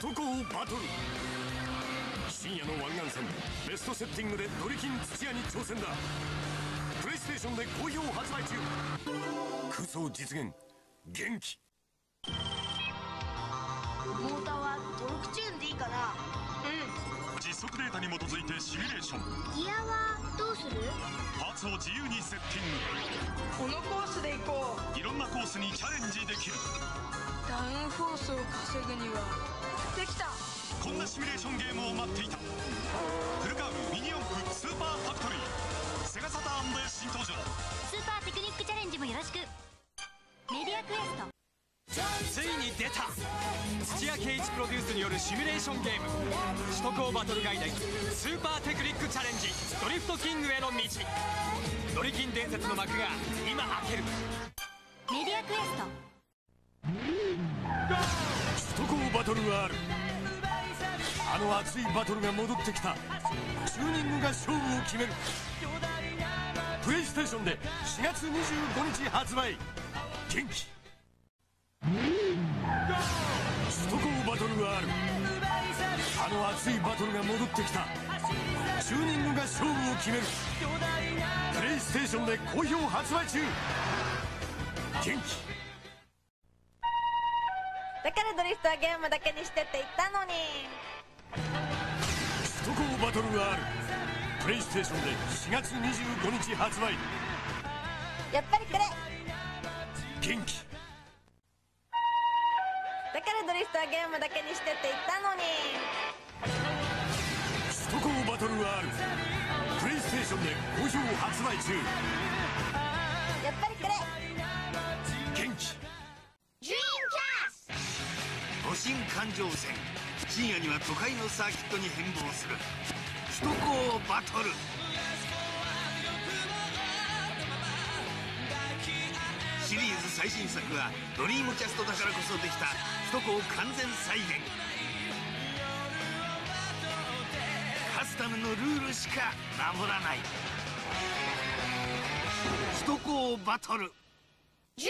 首都高バトル。深夜の湾岸線ベストセッティングでドリキン土屋に挑戦だ。プレイステーションで好評発売中。空想実現元気。モーターはトルクチューンでいいかな？実測データに基づいてシミュレーション。ギアはどうする？パーツを自由にセッティンこのコースで行こう。グいろんなコースにチャレンジできる。ダウンフォースを稼ぐにはできた。こんなシミュレーションゲームを待っていた。フルカウルミニ四駆スーパーファクトリー。セガサターンで新登場。スーパーテクニックチャレンジもよろしく。メディアクエスト。ついに出た。土屋圭一プロデュースによるシミュレーションゲーム。首都高バトル外伝スーパーテクニックチャレンジ。ドリフトキングへの道。ドリキン伝説の幕が今開ける。メディアクエスト首都高バトル R あの熱いバトルが戻ってきた。チューニングが勝負を決める。プレイステーションで4月25日発売。元気。首都高バトル R あの熱いバトルが戻ってきた。チューニングが勝負を決める。プレイステーションで好評発売中。元気。だからドリフトはゲームだけにしてって言ったのに。首都高バトル R プレイステーションで4月25日発売。やっぱりこれ。元気。だからドリフトはゲームだけにしてって言ったのに。首都高バトル R プレイステーションで好評発売中。やっぱりこれ環状線深夜には都会のサーキットに変貌する。首都高バトル。シリーズ最新作はドリームキャストだからこそできた。首都高完全再現。勝つためのルールしか守らない。首都高バトル。深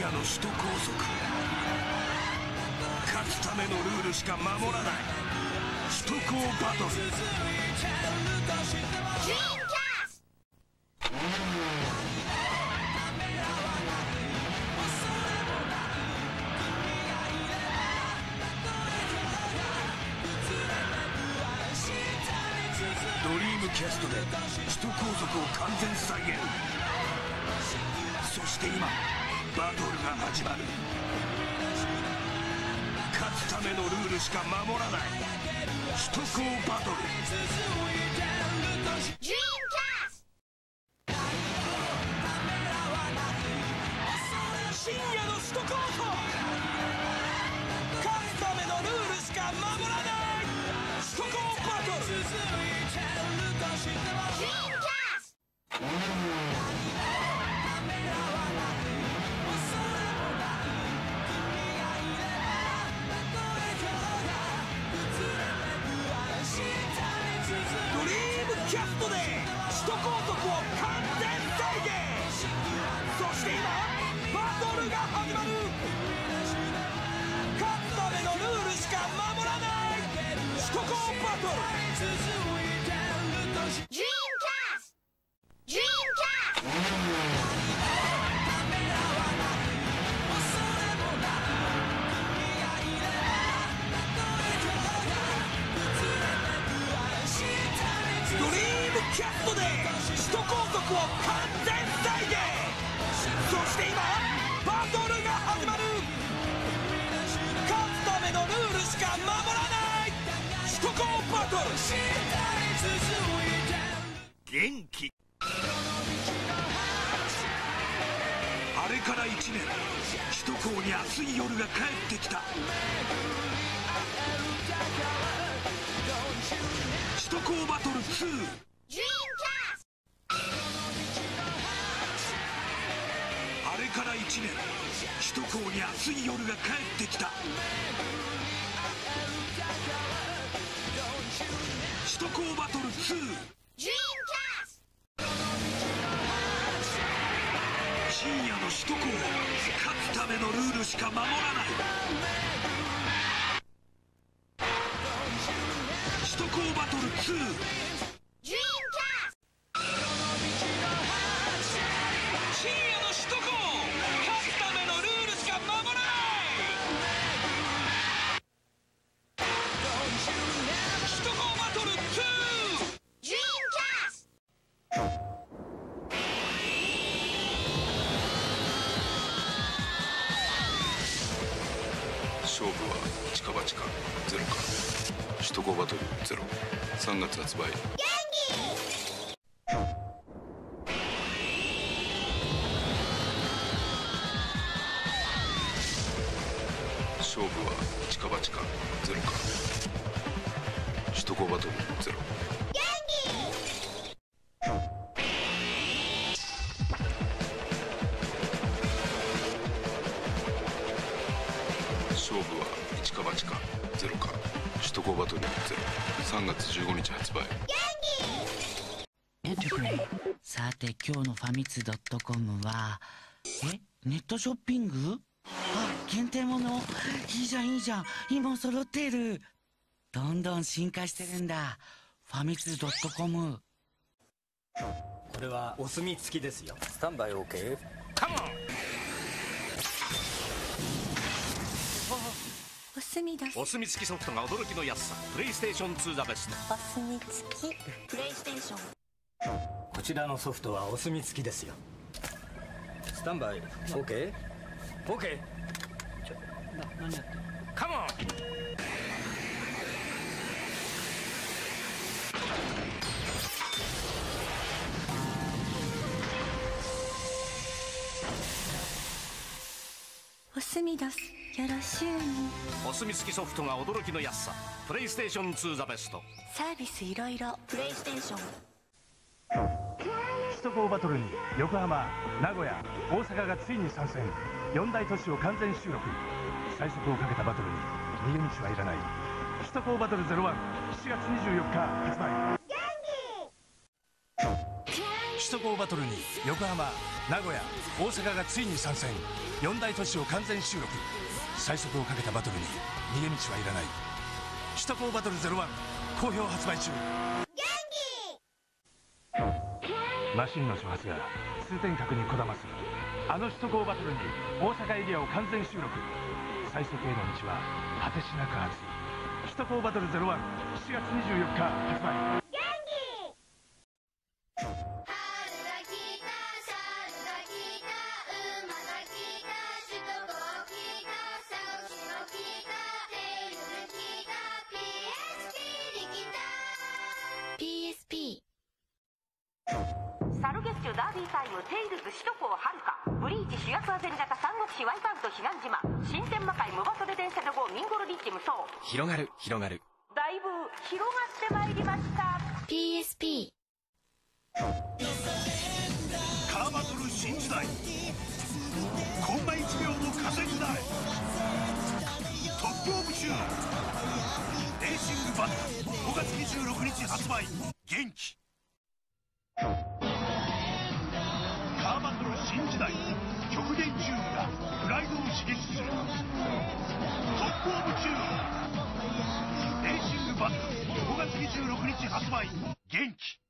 夜の首都高速。勝つためのルールしか守らない。首都高バトル。ドリームキャストで首都高速を完全再現。そして今バトルが始まる。勝つためのルールしか守らない。首都高バトル。ルが始まる勝つためのルールしか守らない首都高バトルドリームキャストで首都高速を完全再現。そして今バトルが始まる。勝つためのルールしか守らない。首都高バトル。元気。あれから1年首都高に熱い夜が帰ってきた。首都高バトル2から1年首都高に熱い夜が帰ってきた。首都高バトル2深夜の首都高勝つためのルールしか守らない。首都高バトル2勝負は近場近ゼロか。首都高バトルゼロ。3月発売。勝負は近場近ゼロか。首都高バトルゼロ。3月15日発売エントプレイさて今日のファミツドットコムはえネットショッピング？あ限定ものいいじゃんいいじゃん。今揃ってる。どんどん進化してるんだ。ファミツドットコム。これはお墨付きですよ。スタンバイ OK カモン墨ですお墨付きソフトが驚きの安さ。プレイステーション2ザベスト。お墨付き。プレイステーションこちらのソフトはお墨付きですよ。スタンバイ。OK?OK 何やってカモお墨です。よろしゅうに。お墨付きソフトが驚きの安さ。プレイステーション2ザベスト。サービスいろいろ。プレイステーション首都高バトルに横浜名古屋大阪がついに参戦。4大都市を完全収録。最速をかけたバトルに逃げ道はいらない。首都高バトル01 7月24日発売首都高バトルに横浜名古屋大阪がついに参戦。4大都市を完全収録。最速をかけたバトルに逃げ道はいらない。首都高バトル01好評発売中。マシンの挑発が通天閣にこだます。あの首都高バトルに大阪エリアを完全収録。最速への道は果てしなく熱い首都高バトル01 7月24日発売ダービータイムテイルズ首都高はるか。ブリーチ主役アゼル型三国志ワイパウト避難島。新天魔界ムバトデ電車で号ミンゴルリッチ無双。広がる広がる。だいぶ広がってまいりました。PSP カーバトル新時代。コンマ1秒の稼ぎだトップオブチュー。ンレーシングバトル。5月26日発売。元気新時代極限チューブがプライドを刺激する。トップオブチューンレーシングバトル。5月26日発売。元気。